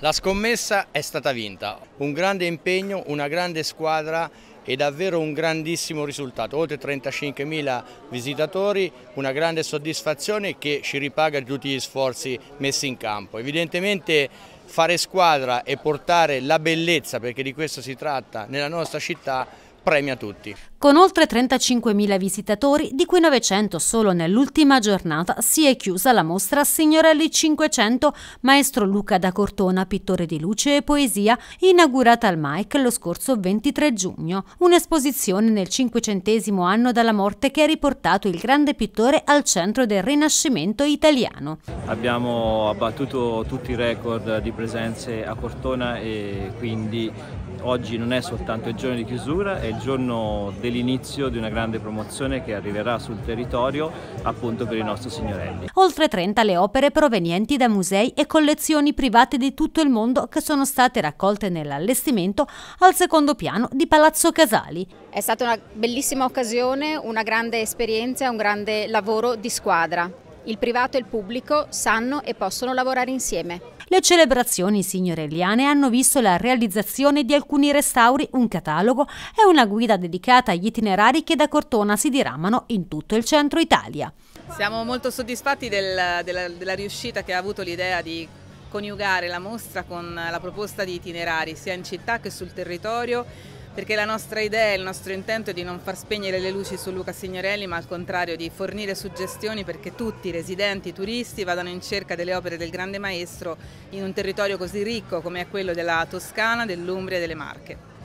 La scommessa è stata vinta, un grande impegno, una grande squadra e davvero un grandissimo risultato, oltre 35.000 visitatori, una grande soddisfazione che ci ripaga di tutti gli sforzi messi in campo. Evidentemente fare squadra e portare la bellezza, perché di questo si tratta, nella nostra città premia tutti. Con oltre 35.000 visitatori, di cui 900 solo nell'ultima giornata, si è chiusa la mostra Signorelli 500 Maestro Luca da Cortona, pittore di luce e poesia, inaugurata al MAIC lo scorso 23 giugno. Un'esposizione nel cinquecentesimo anno dalla morte che ha riportato il grande pittore al centro del Rinascimento italiano. Abbiamo abbattuto tutti i record di presenze a Cortona e quindi oggi non è soltanto il giorno di chiusura, è il giorno dell'inizio di una grande promozione che arriverà sul territorio appunto per i nostri signorelli. Oltre 30 le opere provenienti da musei e collezioni private di tutto il mondo che sono state raccolte nell'allestimento al secondo piano di Palazzo Casali. È stata una bellissima occasione, una grande esperienza un grande lavoro di squadra. Il privato e il pubblico sanno e possono lavorare insieme. Le celebrazioni signorelliane hanno visto la realizzazione di alcuni restauri, un catalogo e una guida dedicata agli itinerari che da Cortona si diramano in tutto il centro Italia. Siamo molto soddisfatti del, della, della riuscita che ha avuto l'idea di coniugare la mostra con la proposta di itinerari sia in città che sul territorio perché la nostra idea, il nostro intento è di non far spegnere le luci su Luca Signorelli, ma al contrario di fornire suggestioni perché tutti, residenti, turisti, vadano in cerca delle opere del grande maestro in un territorio così ricco come è quello della Toscana, dell'Umbria e delle Marche.